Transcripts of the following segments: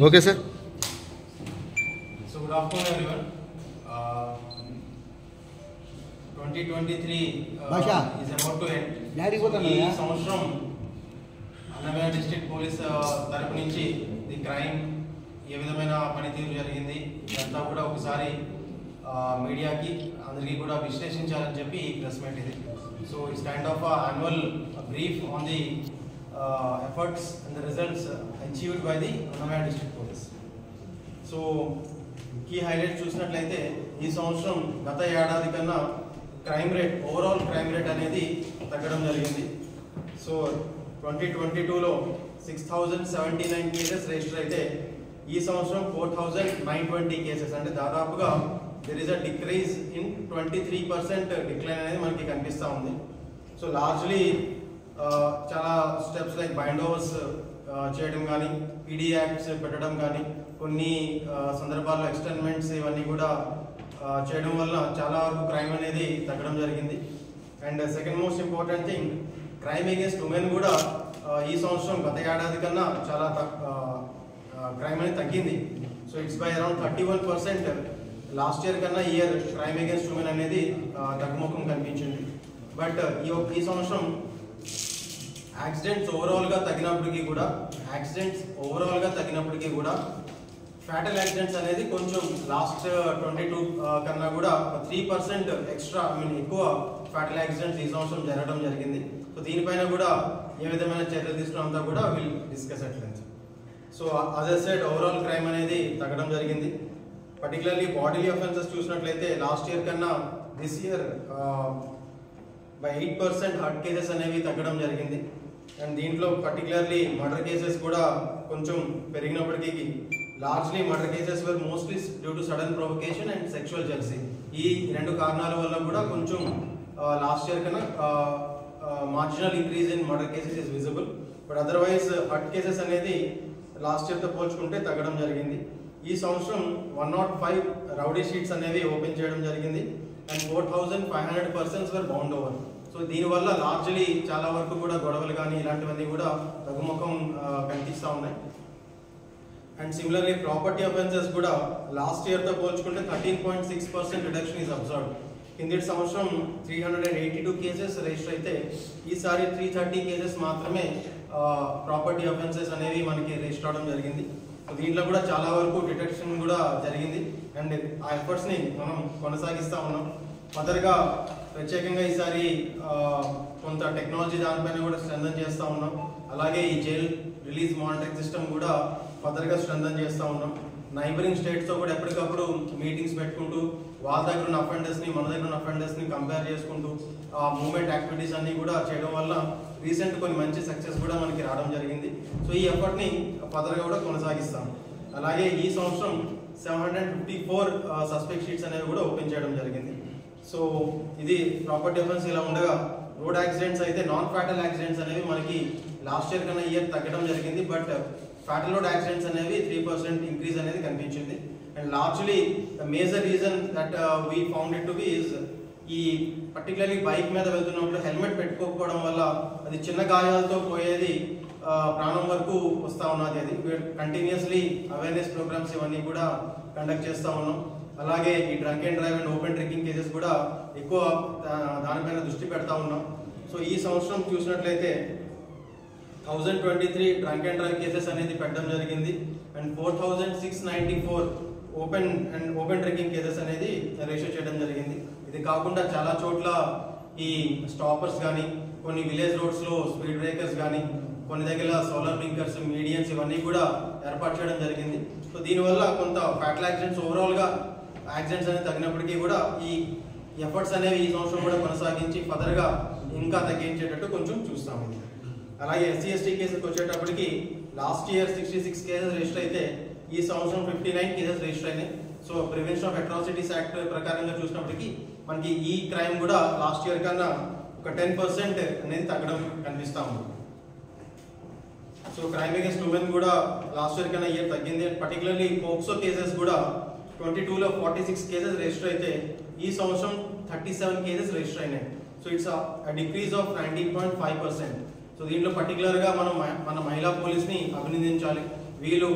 Okay sir So good afternoon everyone. Uh, 2023 uh, Basha. is about to end. Daddy So, పోతాను ఈ కదా? సంవత్సరం Annamayya district police తరపు నుంచి ది క్రైమ్ ఏ విధమైన పనితీరు జరిగింది ఇదంతా కూడా ఒకసారి మీడియాకి అందరికీ కూడా విశ్లేషించాలని చెప్పి ఈ ప్రెస్ మీట్ ఇది so it's kind of annual brief on the efforts and the results achieved by the Annamayya district police so key highlight చూసినట్లయితే ఈ సంవత్సరం గత ఏడాది కన్నా crime rate overall crime rate అనేది తగ్గడం జరిగింది. సో ట్వంటీ ట్వంటీ టూలో six thousand seventy nine cases register అయితే ఈ సంవత్సరం four thousand nine twenty cases అంటే దాదాపుగా there is a decrease in twenty three percent decline అనేది మనకి కనిపిస్తూ ఉంది. సో లార్జ్లీ చాలా స్టెప్స్ లైక్ బైండ్ ఓవర్స్ చేయడం కానీ పీడీ యాక్ట్స్ పెట్టడం కానీ కొన్ని సందర్భాల్లో ఎక్స్టెన్మెంట్స్ ఇవన్నీ కూడా చేయడం వల్ల చాలా వరకు క్రైమ్ అనేది తగ్గడం జరిగింది. And second most important thing crime against women కూడా ఈ సంవత్సరం గత ఏడాది కన్నా చాలా క్రైమ్ అనేది తగ్గింది. So it's by around thirty one percent last year కన్నా ఇయర్ క్రైమ్ అగేన్స్ట్ ఉమెన్ అనేది తగ్గుముఖం కనిపించింది. బట్ ఈ ఈ సంవత్సరం యాక్సిడెంట్స్ ఓవరాల్గా తగ్గినప్పటికీ కూడా యాక్సిడెంట్స్ ఓవరాల్గా తగ్గినప్పటికీ కూడా ఫ్యాటల్ యాక్సిడెంట్స్ అనేది కొంచెం లాస్ట్ ట్వంటీ టూ కన్నా కూడా three percent extra I mean ఎక్కువ ఫ్యాటల్ యాక్సిడెంట్స్ ఈ సంవత్సరం జరగడం జరిగింది. సో దీనిపైన కూడా ఏ విధమైన చర్యలు తీసుకున్నంతా కూడా will discuss at length so అదే సైడ్ ఓవరాల్ క్రైమ్ అనేది తగ్గడం జరిగింది. పర్టికులర్లీ బాడీ అఫెన్సెస్ చూసినట్లయితే లాస్ట్ ఇయర్ కన్నా this year by eight percent hurt cases అనేవి తగ్గడం జరిగింది. అండ్ దీంట్లో పర్టికులర్లీ మర్డర్ కేసెస్ కూడా కొంచెం పెరిగినప్పటికీ largely murder cases were mostly due to sudden provocation and sexual jealousy ఈ రెండు కారణాల వల్ల కూడా కొంచెం లాస్ట్ ఇయర్ కన్నా marginal increase in murder cases is visible but otherwise hurt cases అనేది లాస్ట్ ఇయర్తో పోల్చుకుంటే తగ్గడం జరిగింది. ఈ సంవత్సరం one not five rowdy sheets అనేవి ఓపెన్ చేయడం జరిగింది. And four thousand five hundred persons were bound over so దీనివల్ల లార్జ్లీ చాలా వరకు కూడా గొడవలు కానీ ఇలాంటివన్నీ కూడా తగ్గుముఖం కనిపిస్తూ ఉన్నాయి. అండ్ సిమిలర్లీ ప్రాపర్టీ అఫెన్సెస్ కూడా లాస్ట్ ఇయర్తో పోల్చుకుంటే thirteen point six percent reduction is observed కిందటి సంవత్సరం three hundred and eighty two cases register అయితే ఈసారి త్రీ థర్టీ కేసెస్ మాత్రమే ప్రాపర్టీ అఫెన్సెస్ అనేవి మనకి రిజిస్టర్ అవడం జరిగింది. దీంట్లో కూడా చాలా వరకు డిటెక్షన్ కూడా జరిగింది. అండ్ ఆ ఎఫర్ట్స్ని మనం కొనసాగిస్తూ ఉన్నాం. ఫర్దర్గా ప్రత్యేకంగా ఈసారి కొంత టెక్నాలజీ దానిపైన కూడా స్ట్రెంథన్ చేస్తూ ఉన్నాం. అలాగే ఈ జైల్ రిలీజ్ మానిటరింగ్ సిస్టమ్ కూడా ఫర్దర్గా స్ట్రెంథన్ చేస్తూ ఉన్నాం. నైబరింగ్ స్టేట్స్తో కూడా ఎప్పటికప్పుడు మీటింగ్స్ పెట్టుకుంటూ వాళ్ళ దగ్గర ఉన్న అఫెండర్స్ని మన దగ్గర ఉన్న అఫెండర్స్ని కంపేర్ చేసుకుంటూ ఆ మూమెంట్ యాక్టివిటీస్ అన్నీ కూడా చేయడం వల్ల రీసెంట్ కొన్ని మంచి సక్సెస్ కూడా మనకి రావడం జరిగింది. సో ఈ ఎఫర్ట్ని ఫర్దర్గా కూడా కొనసాగిస్తాం. అలాగే ఈ సంవత్సరం seven hundred fifty four suspect sheets అనేవి కూడా ఓపెన్ చేయడం జరిగింది. సో ఇది ప్రాపర్టీ డిఫరెన్స్ ఇలా ఉండగా రోడ్ యాక్సిడెంట్స్ అయితే నాన్ ఫ్యాటల్ యాక్సిడెంట్స్ అనేవి మనకి లాస్ట్ ఇయర్ కన్నా ఇయర్ తగ్గడం జరిగింది. బట్ ఫ్యాటల్ రోడ్ యాక్సిడెంట్స్ అనేవి త్రీ పర్సెంట్ ఇంక్రీజ్ అనేది కనిపించింది. And largely the major reason that we found it to be is ఈ పర్టికులర్లీ బైక్ మీద వెళ్తున్నప్పుడు హెల్మెట్ పెట్టుకోకపోవడం వల్ల అది చిన్న గాయాలతో పోయేది ప్రాణం వరకు వస్తూ ఉన్నది అది. కంటిన్యూస్లీ అవేర్నెస్ ప్రోగ్రామ్స్ ఇవన్నీ కూడా కండక్ట్ చేస్తూ ఉన్నాం. అలాగే ఈ drunk and drive and open drinking cases కూడా ఎక్కువ దానిపైన దృష్టి పెడతా ఉన్నాం. సో ఈ సంవత్సరం చూసినట్లయితే thousand twenty three drunk and drive cases అనేది పెట్టడం జరిగింది. And four thousand six ninety four open and open drinking cases అనేది రిజిస్టర్ చేయడం జరిగింది. ఇది కాకుండా చాలా చోట్ల ఈ స్టాపర్స్ కానీ కొన్ని విలేజ్ రోడ్స్లో స్పీడ్ బ్రేకర్స్ కానీ కొన్ని దగ్గర సోలార్ బ్లింకర్స్ మీడియన్స్ ఇవన్నీ కూడా ఏర్పాటు చేయడం జరిగింది. సో దీనివల్ల కొంత ఫ్యాటల్ యాక్సిడెంట్స్ ఓవరాల్గా యాక్సిడెంట్స్ అనేది తగ్గినప్పటికీ కూడా ఈ ఎఫర్ట్స్ అనేవి ఈ సంవత్సరం కూడా కొనసాగించి ఫర్దర్గా ఇంకా తగ్గించేటట్టు కొంచెం చూస్తాము అలాగే ఎస్సీ ఎస్టీ కేసులకు వచ్చేటప్పటికి last year sixty six cases register అయితే ఈ సంవత్సరం ఫిఫ్టీ నైన్ కేసెస్ రిజిస్టర్ అయినాయి. So prevention of atrocities act ప్రకారంగా చూసినప్పటికీ మనకి ఈ క్రైమ్ కూడా లాస్ట్ ఇయర్ కన్నా ఒక టెన్ పర్సెంట్ అనేది తగ్గడం కనిపిస్తా ఉంది. సో క్రైమ్ అగేన్స్ట్ ఉమెన్ కూడా లాస్ట్ ఇయర్ కన్నా ఇయర్ తగ్గింది. పర్టికులర్లీ పోక్సో కేసెస్ కూడా ట్వంటీ టూలో ఫార్టీ సిక్స్ కేసెస్ రిజిస్టర్ అయితే ఈ సంవత్సరం థర్టీ సెవెన్ కేసెస్ రిజిస్టర్ అయినాయి so it's decrease of nineteen point five percent so దీంట్లో పర్టికులర్గా మనం మన మహిళా పోలీస్ని అభినందించాలి. వీళ్ళు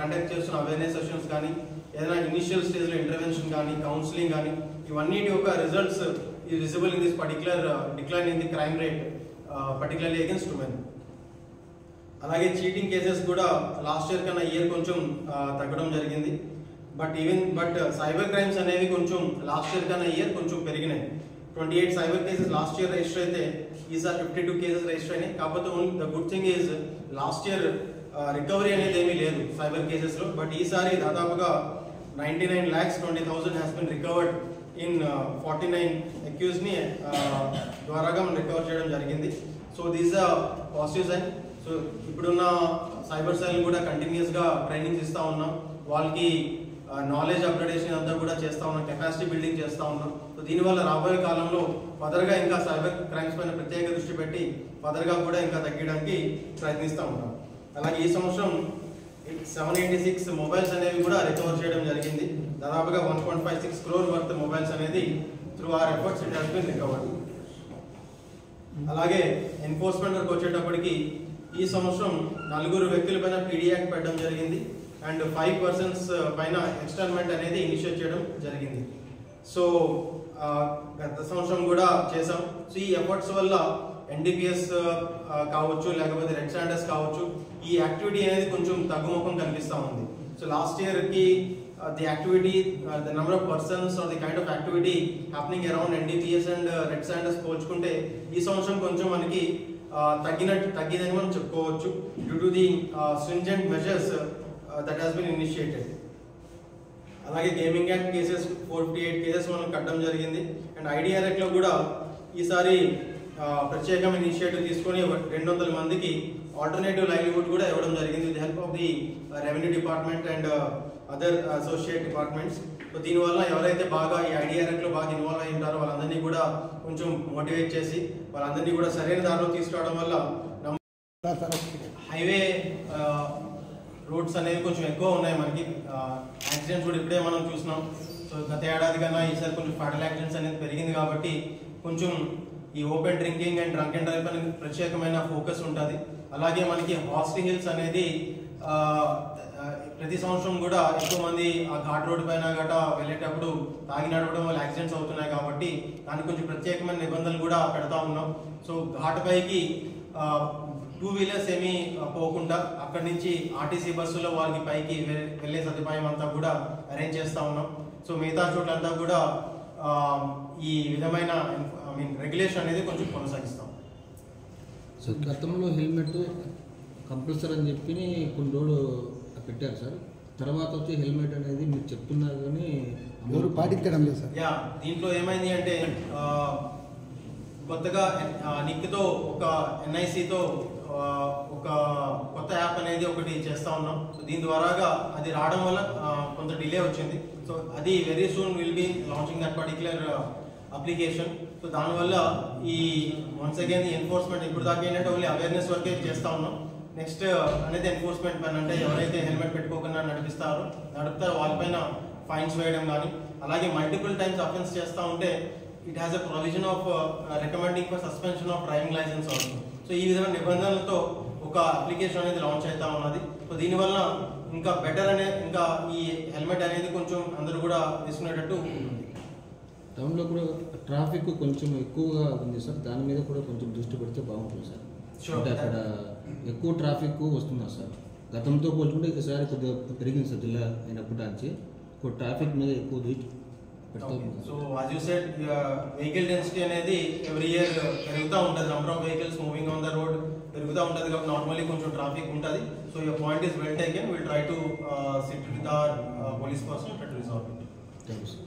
కండక్ట్ చేస్తున్న అవేర్నెస్ సెషన్స్ కానీ ఏదైనా ఇనిషియల్ స్టేజ్లో ఇంటర్వెన్షన్ కానీ కౌన్సిలింగ్ కానీ ఇవన్నిటి యొక్క రిజల్ట్స్ ఈ visible in this particular decline in the crime rate particularly against women అలాగే చీటింగ్ కేసెస్ కూడా లాస్ట్ ఇయర్ కన్నా ఇయర్ కొంచెం తగ్గడం జరిగింది. But even but cyber crimes అనేవి కొంచెం లాస్ట్ ఇయర్ కన్నా ఇయర్ కొంచెం పెరిగినాయి. Twenty eight cyber cases last year register అయితే ఈసారి ఫిఫ్టీ టూ కేసెస్ రిజిస్టర్ అయినాయి. కాకపోతే the good thing is last year recovery అనేది ఏమీ లేదు సైబర్ కేసెస్లో బట్ ఈసారి దాదాపుగా ninety nine lakhs twenty thousand has been recovered in forty nine అక్యూజ్ని ద్వారాగా మనం రికవర్ చేయడం జరిగింది. So these the positive sign so ఇప్పుడున్న సైబర్ సెల్ కూడా కంటిన్యూస్గా ట్రైనింగ్ ట్రైనింగ్స్ ఉన్నాం. వాళ్ళకి నాలెడ్జ్ అప్గ్రేడేషన్ అంతా కూడా చేస్తూ ఉన్నాం. కెపాసిటీ బిల్డింగ్ చేస్తూ ఉన్నాం. సో దీనివల్ల రాబోయే కాలంలో ఫర్దర్ ఇంకా సైబర్ క్రైమ్స్ పైన ప్రత్యేక దృష్టి పెట్టి ఫర్దర్ కూడా ఇంకా తగ్గడానికి ప్రయత్నిస్తూ ఉన్నాం. అలాగే ఈ సంవత్సరం సెవెన్ ఎయిటీ సిక్స్ మొబైల్స్ అనేవి కూడా రికవర్ చేయడం జరిగింది. దాదాపుగా one point five six crore worth mobiles అనేది through our efforts it has been recovered అలాగే ఎన్ఫోర్స్మెంట్ వరకు వచ్చేటప్పటికి ఈ సంవత్సరం నలుగురు వ్యక్తుల పైన పీడీ యాక్ట్ పెట్టడం జరిగింది. అండ్ ఫైవ్ పర్సన్స్ uh, పైన ఎక్స్టర్మెంట్ అనేది ఇనిషియేట్ చేయడం జరిగింది. సో గత సంవత్సరం కూడా చేసాం సో ఈ ఎఫర్ట్స్ వల్ల ఎన్డీపీఎస్ uh, కావచ్చు లేకపోతే రెడ్ స్టాండర్స్ కావచ్చు ఈ యాక్టివిటీ అనేది కొంచెం తగ్గుముఖం కనిపిస్తూ ఉంది. సో లాస్ట్ ఇయర్కి the activity the number of persons are the kind of activity happening around NDPS and red sanders పోల్చుకుంటే ఈ సంవత్సరం కొంచెం మనకి తగ్గినట్టు తగ్గిందని మనం చెప్పుకోవచ్చు due to the stringent measures that has been initiated అలాగే gaming act cases four fifty eight cases మనం కట్టడం జరిగింది. అండ్ ఐడియా యాక్ట్లో కూడా ఈసారి ప్రత్యేకమైన ఇనిషియేటివ్ తీసుకొని రెండు వందల మందికి ఆల్టర్నేటివ్ లైవ్లీహుడ్ కూడా ఇవ్వడం జరిగింది with help of the revenue department and other associate departments so దీనివల్ల ఎవరైతే బాగా ఈ ఐడియా యాక్ట్ బాగా ఇన్వాల్వ్ అయి ఉంటారో వాళ్ళందరినీ కూడా కొంచెం మోటివేట్ చేసి వాళ్ళందరినీ కూడా సరైన దారిలో తీసుకురావడం వల్ల హైవే రోడ్స్ uh, అనేవి కొంచెం ఎక్కువ ఉన్నాయి మనకి. Uh, యాక్సిడెంట్స్ కూడా ఇప్పుడే మనం చూసినాం. సో గత ఏడాది కన్నా ఈసారి కొంచెం ఫాటల్ యాక్సిడెంట్స్ అనేది పెరిగింది కాబట్టి కొంచెం ఈ open drinking and drunk and drive అనేది ప్రత్యేకమైన ఫోకస్ ఉంటుంది. అలాగే మనకి హాస్టింగ్ హిల్స్ అనేది ప్రతి సంవత్సరం కూడా ఎక్కువ మంది ఆ ఘాట్ రోడ్డు పైన గట వెళ్ళేటప్పుడు తాగి నడవడం వల్ల యాక్సిడెంట్స్ అవుతున్నాయి కాబట్టి దానికి కొంచెం ప్రత్యేకమైన నిబంధనలు కూడా పెడతా ఉన్నాం. సో ఘాట్ పైకి టూ వీలర్స్ ఏమీ పోకుండా అక్కడి నుంచి ఆర్టీసీ బస్సులో వాళ్ళకి పైకి వెళ్ళే సదుపాయం అంతా కూడా అరేంజ్ చేస్తూ ఉన్నాం. సో మిగతా చోట్లంతా కూడా ఈ విధమైన ఐ మీన్ రెగ్యులేషన్ అనేది కొంచెం కొనసాగిస్తాం. సో గతంలో హెల్మెట్ కంపల్సరీ అని చెప్పి కొన్ని రోజులు పెట్టారు సార్. తర్వాత వచ్చి హెల్మెట్ అనేది మీరు చెప్తున్నారు కానీ ఎవరు పాటించడం లేదు సార్. యా దీంట్లో ఏమైంది అంటే కొత్తగా నిక్తో ఒక ఎన్ఐసితో ఒక కొత్త యాప్ అనేది ఒకటి చేస్తా ఉన్నాం. సో దీని ద్వారాగా అది రావడం వల్ల కొంత డిలే వచ్చింది. సో అది very soon will be launching that particular application so దానివల్ల ఈ వన్స్ అగైన్ ఎన్ఫోర్స్మెంట్ ఇప్పుడు దాకా ఏంటంటే ఓన్లీ అవేర్నెస్ వరకే చేస్తా ఉన్నాం. నెక్స్ట్ uh, అనేది ఎన్ఫోర్స్మెంట్ పైన. అంటే ఎవరైతే హెల్మెట్ పెట్టుకోకుండా నడిపిస్తారో నడుపుతారో వాళ్ళపైన ఫైన్స్ వేయడం కానీ అలాగే మల్టిపుల్ టైమ్స్ అఫెన్స్ చేస్తూ ఉంటే it has a provision of recommending for suspension of driving licence అవుతుంది సో ఈ విధమైన నిబంధనలతో ఒక అప్లికేషన్ అనేది లాంచ్ అవుతా ఉన్నది. సో దీనివల్ల ఇంకా బెటర్ అనే ఇంకా ఈ హెల్మెట్ అనేది కొంచెం అందరూ కూడా తీసుకునేటట్టు ఉంటుంది టౌన్లో కూడా ట్రాఫిక్ కొంచెం ఎక్కువగా ఉంది సార్. దాని మీద కూడా కొంచెం దృష్టి పెడితే బాగుంటుంది సార్. అంటే అక్కడ ఎక్కువ ట్రాఫిక్ వస్తుందా సార్? గతంతో పోల్చుకుంటే ఈసారి కొద్దిగా పెరిగింది సార్ జిల్లా అయినప్పటి నుంచి. ట్రాఫిక్ మీద ఎక్కువ దృష్టి so as you said vehicle density అనేది ఎవ్రీ ఇయర్ పెరుగుతూ ఉంటుంది. Number of vehicles moving on the road పెరుగుతూ ఉంటుంది కాబట్టి నార్మల్లీ కొంచెం ట్రాఫిక్ ఉంటుంది. So your point is well taken will try to sit with our police person to resolve it thank you sir